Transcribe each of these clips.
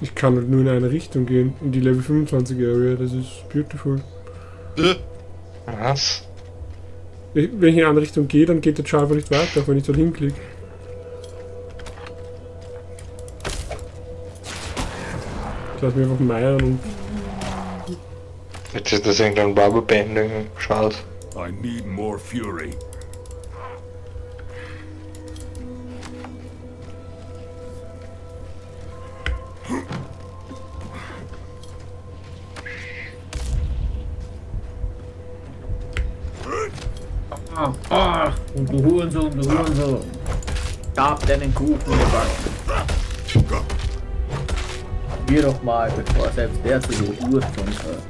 Ich kann halt nur in eine Richtung gehen, in die Level 25 Area, das ist beautiful. Äh, Was? Ich- Wenn ich in eine andere Richtung gehe, dann geht der Char einfach nicht weiter, auch wenn ich dort hinklicke. Ich lass mich einfach meiern und Jetzt ist das irgendein Rubberbanding. Schade. I need more fury. Ah, ah, und du Hurensohn, du Hurensohn. Gab deinen Kuchen gebacken. Wir doch mal, bevor selbst der zu so Hurensohn hört.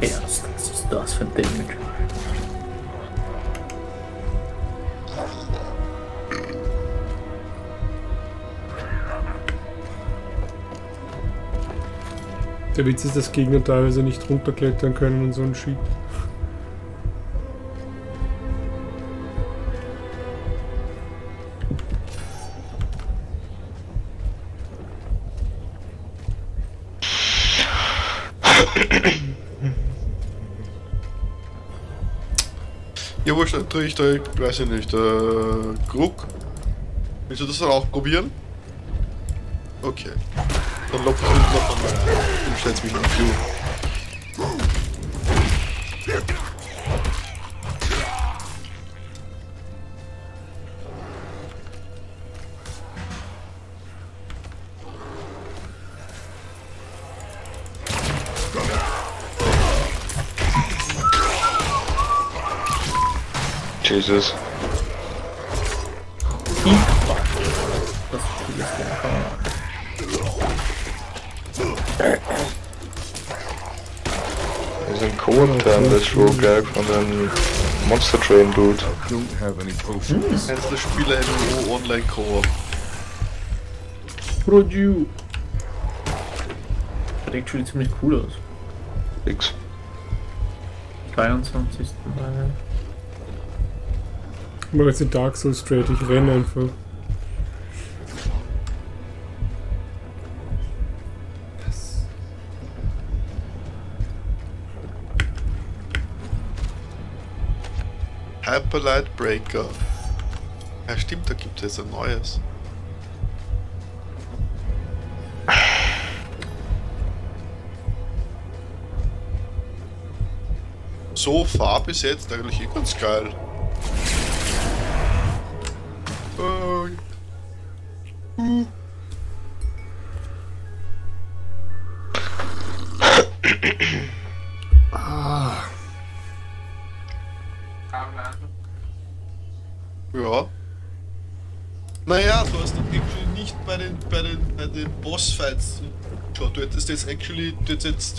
Erst, was ist das für ein der Witz ist, dass Gegner teilweise nicht runterklettern können und so ein Shit. Ja, wurscht, dann tue ich da, weiß ich nicht, äh, Krug. Willst du das dann auch probieren? Okay. Dann lock ich hinten noch einmal. Du stellst mich in die Jesus. Das Spiel ist ja Das ist ein Co-Intern, das Rogue von dem Monster Train Dude. Don't have any potions. Einzelne Spieler MMO Online Co-op. Produ. Sieht actually ziemlich cool aus. X. 23. Mai. Ich mache jetzt die Dark Souls straight, ich renne einfach. Hyperlight Breaker. Ja stimmt, da gibt es ein neues. So far bis jetzt eigentlich eh ganz geil. Ja. Naja, du hast actually nicht bei den, bei den, bei den Bossfights geschaut. Du hättest jetzt actually, du hättest jetzt,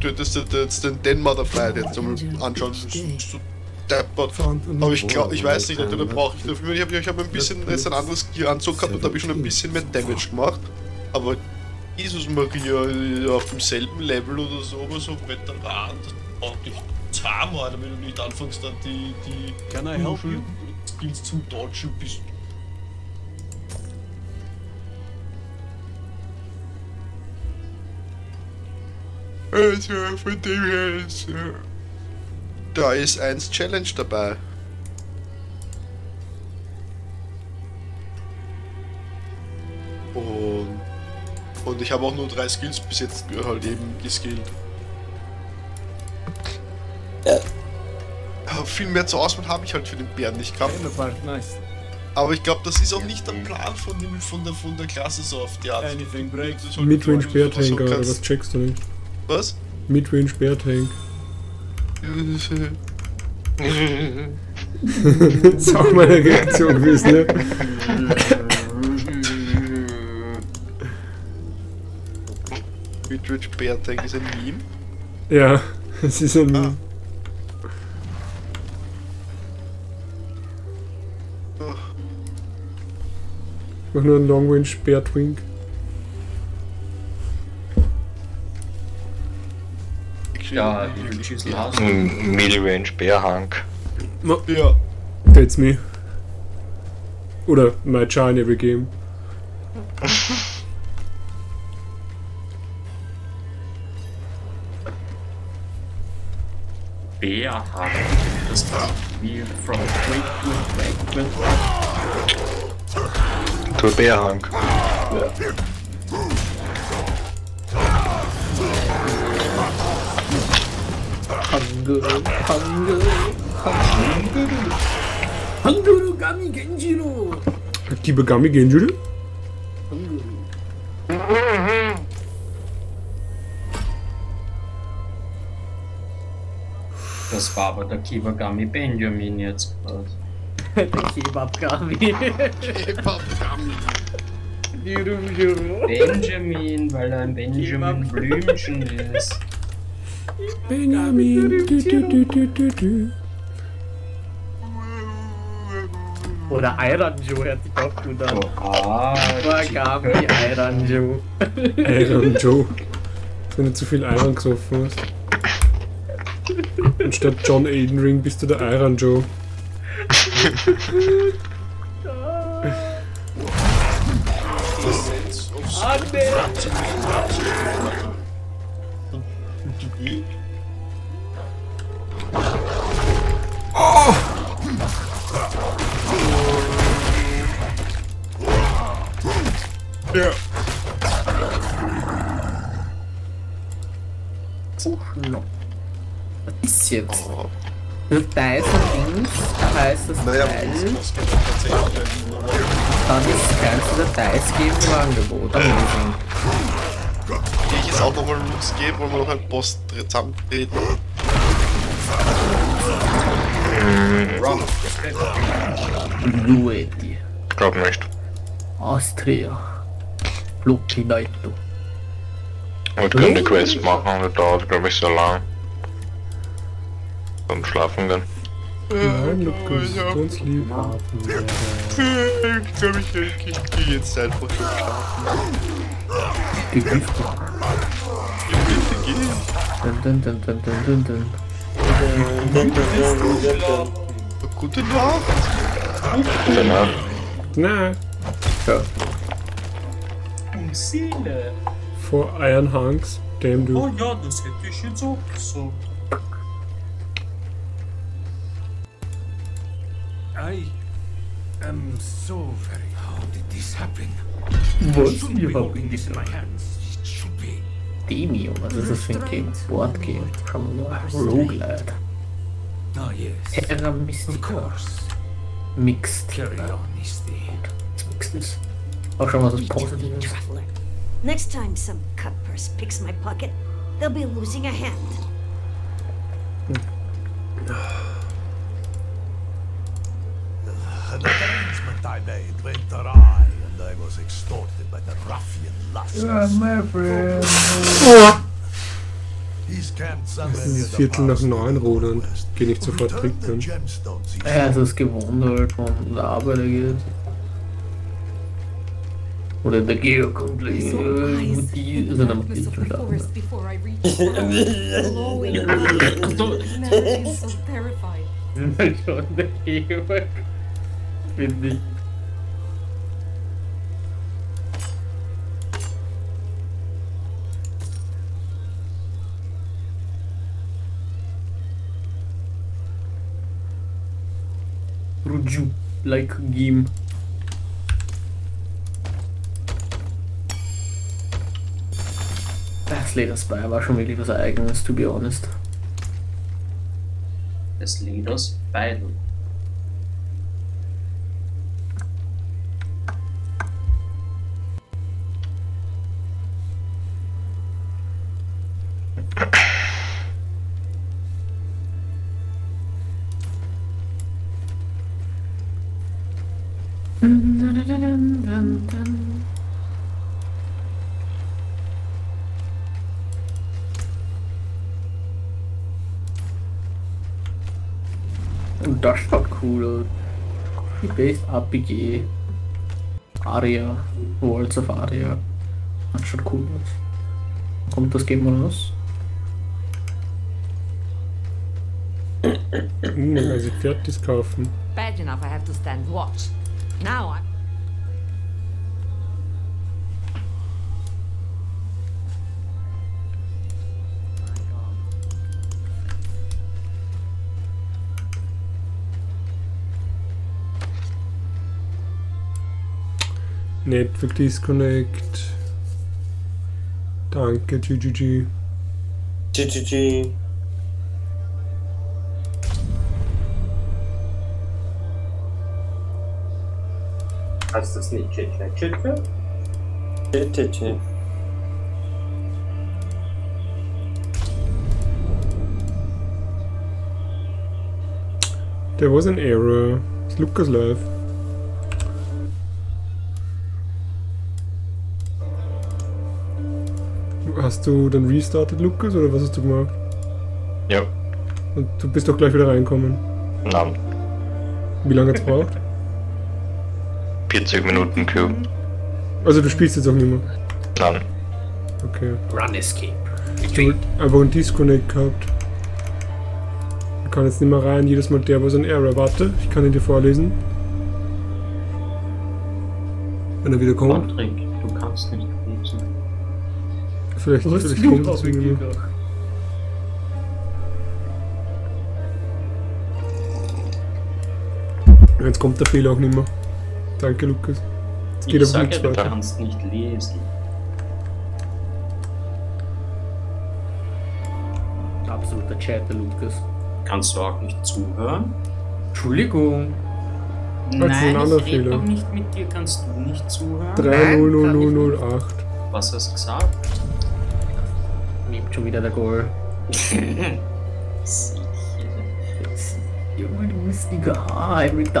du hättest jetzt den Denmother Fight jetzt einmal anschauen müssen. Deppert. Aber ich glaube, ich weiß nicht, da brauche ich dafür. Ich habe ich hab ein bisschen jetzt ein anderes Gear-Anzug gehabt und da habe ich schon ein bisschen mehr Damage gemacht. Aber Jesus Maria auf demselben Level oder so, aber so Veteran, das braucht dich zahm, Alter, wenn du nicht anfängst, dann die, die Can I help you? Skills zum Dodgen bist. Also von dem her ist. Da ist eins Challenge dabei. Und, und ich habe auch nur drei Skills bis jetzt halt eben geskillt. Ja, Viel mehr zur Auswahl habe ich halt für den Bären nicht gehabt. nice. Aber ich glaube, das ist auch nicht der Plan von, dem, von, der, von der Klasse so auf die Art. Anything breaks. Das halt Midrange so, Bear dass du Tank, oder kannst- was checkst du nicht? Was? Midrange Bear Tank. Das ist auch meine Reaktion gewesen, ne? Bear Tank ist ein Meme. Ja, es ist ein. Ah. Oh, Ich mach nur einen Long Range Bear Twink. Ja, wie viel Schüssel hast du? Ein Mid-Range Bärhank. Ja. That's me. Oder my char in every game. Bärhaar. Das ist wie from frequent frequent. Du Bärhank. Hangul, Hangul, Hangul. Hangul Gami Genjiro. Kibagami Genjuru? Das war aber der Kiwagami Benjamin jetzt gerade. Der Kebab Gami. Kebab-Gummy. Juru, Juru. Benjamin, weil er ein Benjamin. Blümchen ist. Benjamin. Du, du, du, du, du, du. Oder Iranjo hört sich auch gut an. Ah, Gami Iranjo. Iron Joe. Wenn du zu viel Iron gesoffen hast. Anstatt John Ring bist du der Iron Joe. The sense of Ja. No. Was ist jetzt? Das Dyson Dings heißt das Naja, Teil. das. Kann es keins dieser Dice geben im Angebot? Amazing. Auch nochmal Lux geben, wollen wir noch einen Boss zusammentreten. Lueti. Glaub nicht. Austria. Flocinaito. Wir können die Quest machen, das dauert glaube ich so lang. Beim Schlafen gehen. Nein, Lukas, du uns lieb. Ich glaube, ich, ich, ich gehe jetzt einfach schon schlafen. Gegiftet. Geh. Dun, dun, dun, dun, dun, dun, dun. Gute Nacht. Danach. Na, Ja. um Seele. vor Iron Hanks. Damn du. Oh ja, das hätte ich jetzt auch gesagt. I am so very. How did this happen? Was? Shouldn't be habt holding this in my hands. It should be. Demio, was ist das für ein Game? Boardgame. Schauen wir mal. Roguelite. Ah, yes. Terra Of Mystica. course. Mixed. Carry on, is the. Was Mixed ist. Auch schon mal was Positives. Next time some cutpurse picks my pocket, they'll be losing a hand. An arrangement I made went awry, and I was extorted by the ruffian Lasse. my friend. He's camped somewhere Es ist Viertel nach neun, the Roland. Geh nicht sofort trinken. he Ja, es ist gewohnt halt, von der Arbeit geht. Oder der Georg die, äh, Motiv, also der Motiv of the verstanden. forest before I reach the glowing light. is so terrified. Schon der Finde ich. Ruju, like game. Das Leder Spy war schon wirklich was eigenes, to be honest. Des Leders Beidel. Und das schaut cool aus. Die Base APG. Aria. Worlds of Aria. Das schaut cool aus. Kommt das Game raus? Hm, also Pferdis kaufen. Bad enough I have to stand watch. Now I'm. Network Disconnect. Danke, GGG. GGG. Heißt das nicht Chit Chat? GGG. There was an error. Ist Lukas live? Hast du dann restartet, Lukas, oder was hast du gemacht? Ja. Und du bist doch gleich wieder reinkommen. Nein. Wie lange hat's braucht? 40 Minuten Q. Also du spielst jetzt auch nicht mehr. Nein. Okay. Run Escape. Ich hab einfach einen Disconnect gehabt. Ich kann jetzt nicht mehr rein, jedes Mal der was ein Error. Warte, ich kann ihn dir vorlesen. Wenn er wieder kommt. Patrick, du kannst nicht lesen. Vielleicht, hast vielleicht kommt es wieder. Jetzt kommt der Fehler auch nicht mehr. Danke, Lukas. Jetzt geht Ich sage, du kannst nicht lesen. Absoluter Chatter, Lukas. Kannst du auch nicht zuhören? Entschuldigung. Nein, ich rede Fehler. doch nicht mit dir. Kannst du nicht zuhören? 30008. Was hast du gesagt? Nimmt schon wieder der Goal. Sicher. Junge, du bist die geheim mit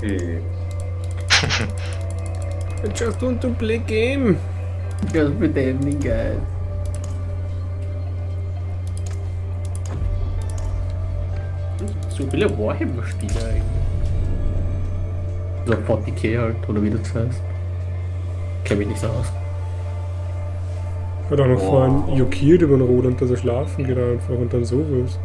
da, XD. Äh, I just want to play game. Just pretending, guys. So viele Warhammer-Spieler eigentlich. So 40k halt, oder wie das heißt. Kenn mich nicht so aus. Hat auch noch Wow. vorhin jokiert über den Roland, dass er schlafen geht einfach und dann sowas.